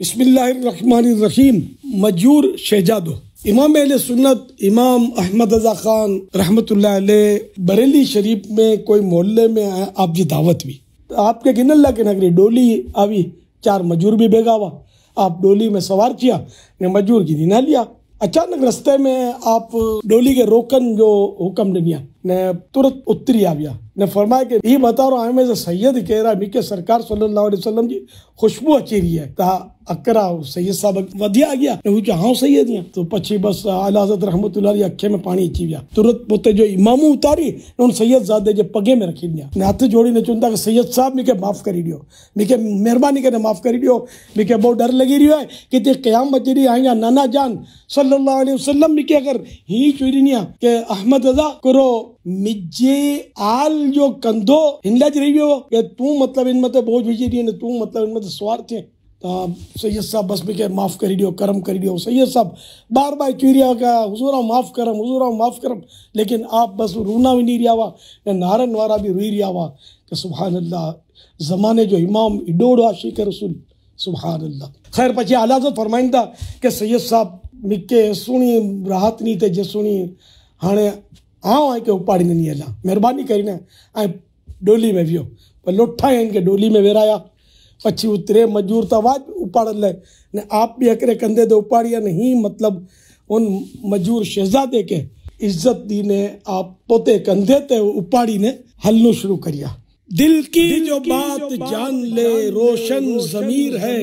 بسم اللہ الرحمن الرحیم، مجور شہجادو۔ امام اہل سنت، امام احمد رضا خان رحمت اللہ علیہ، بریلی شریف میں کوئی محلے میں آپ جی دعوت بھی۔ آپ کے گن اللہ کے نگری، ڈولی آوی، چار مجور بھی بھیگا ہوا۔ آپ ڈولی میں سوار کیا، نے مجور کی نہ لیا۔ اچانک رستے میں آپ ڈولی کے روکن جو حکم نے دیا۔ نے ترت اتری آویا۔ نے فرمایا کہ یہ بتا رہا ہمیں سید کہہ رہا ہے کہ سرکار صلی اللہ علیہ وسلم جی خوشبو اچھی رہی ہے۔ تا اکرا، سید صاحب ودیا گیا۔ نے وہ ہاں سید ہیں تو پچھی بس اعلی حضرت رحمت اللہ علیہ اکھے میں پانی اچھی گیا۔ ترت پوتے جو امامو اتاری، نے ان سید زادے جو پگے میں رکھی دیا۔ نے ہاتھ جوڑی، نے چنتا کہ سید صاحب مجھے معاف کری دیو۔ مجھے مہربانی کرنے معاف کری دیو۔ مجھے بہت ڈر لگی رہی ہے کہ تے قیام بچی جی رہی آئیں نانا جان صلی اللہ علیہ وسلم مجھے اگر ہی چوری نہیں کہ احمد رضا کرو مجھے آل جو کندھو ہندج رہی ہو کہ تو مطلب ان مطلب بوجھ بھیجی رہی ہے تو مطلب ان مطلب سوار تھے سید صاحب بس بھی کہ معاف کری دیو کرم کری دیو سید صاحب بار بار چوری کہ حضورہ معاف کرم حضورہ معاف کرم لیکن آپ بس رونا بھی نہیں رہا ہوا نارن وارا بھی روئی رہا ہوا کہ سبحان اللہ زمانے جو امام اڈوڑ عاشق رسول سبحان اللہ خیر پچھے حضرت فرمائیں تھا کہ سید صاحب مکے سونی راحت نہیں تھے جے سونی ہانے آؤں آئے کہ اپاڑی نے نہیں اللہ مہربانی کریں آئے ڈولی میں بھی ہو پر لٹھا ہیں ان کے ڈولی میں ویرایا۔ پچھی اترے مجور تا واج اپاڑ لے۔ نے آپ بھی اکرے کندے دے اپاڑیا نہیں مطلب ان مجور شہزادے کے عزت دی نے آپ پوتے کندے تے اپاڑی نے ہلنو شروع کریا۔ دل کی جو بات جان لے روشن ضمیر ہے۔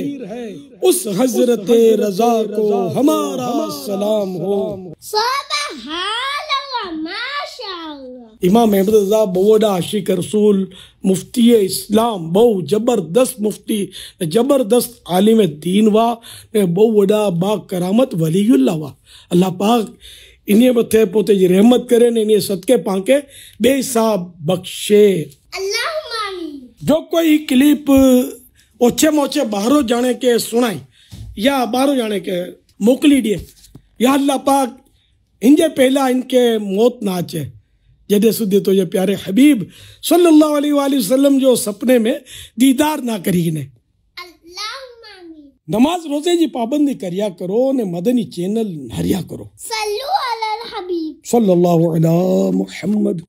اس حضرت رضا کو ہمارا سلام ہو۔ سبحان اللہ ماشاءاللہ امام احمد رضا بوڑا عاشق رسول مفتی اسلام بہو زبردست مفتی زبردست عالم دین وا بوڑا با کرامت ولی اللہ وا۔ اللہ پاک انہیں بتے پوتے جی رحمت کرے نے انہیں صدقے پانکے بے حساب بخشے۔ آمین۔ جو کوئی کلپ اوچھے موچے باہروں جانے کے سنائیں یا باہروں جانے کے موکلی دیے یا اللہ پاک انجے پہلا ان کے موت نہ آچے۔ جدے سدے تو یہ پیارے حبیب صلی اللہ علیہ وآلہ وسلم جو سپنے میں دیدار نہ کری نے۔ نماز روزے جی پابندی کریا کرو نے مدنی چینل نہریا کرو۔ صلو علی الحبیب۔ صلی اللہ علیہ محمد۔